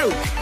out.